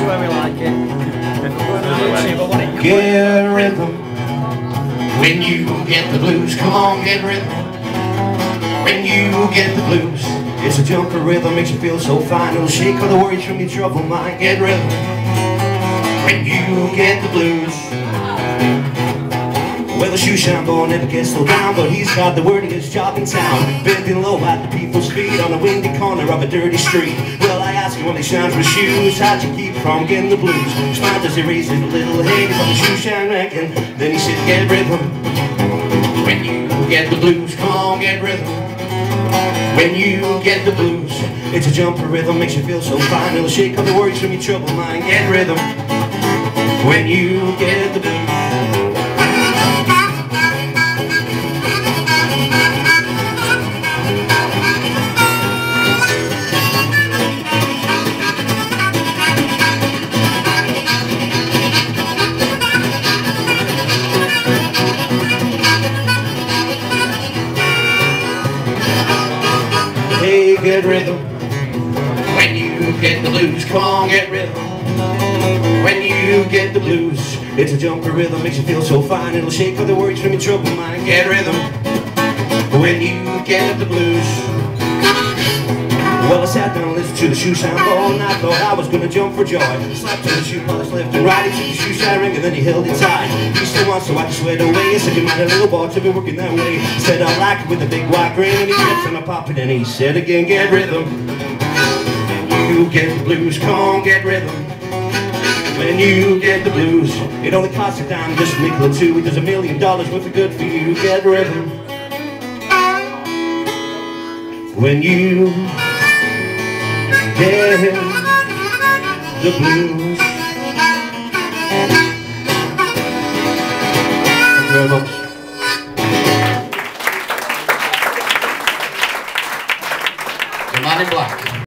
the we like it. Get rhythm. When you get the blues, come on, get rhythm. When you get the blues, it's a jumper rhythm, makes you feel so fine. No shake all the worries from your trouble mind. Get rhythm. When you get the blues. The shoe shine boy never gets slowed down, but he's got the word of his job in town. Bending low at the people's feet on a windy corner of a dirty street. Well, I ask him when he shines with shoes, how'd you keep from getting the blues? Smiled as he raised his little head from the shoe shine ranking. Then he said, get rhythm. When you get the blues, come on, get rhythm. When you get the blues, it's a jumper rhythm, makes you feel so fine. It'll shake all the worries from your troubled mind. Get rhythm. When you get the blues. Get rhythm. When you get the blues, come on, get rhythm. When you get the blues, it's a jumper rhythm, makes you feel so fine. It'll shake all the worries from your troubled mind. Get rhythm. When you get the blues. Well, I sat down and listened to the shoe ball, and I thought I was gonna jump for joy. Slapped to the shoe polish left and right, took the shoe shine ring, and then he held it tight. Wants to watch sweat away. I said, you might a little ball to be working that way. Said I like it with a big white grin, and he kept on a popping, and he said again, get rhythm. When you get the blues, come get rhythm. When you get the blues, it only costs a dime, just a nickel or two. There's a million dollars worth of good for you. Get rhythm. When you get the blues. You very much. The Man in Black.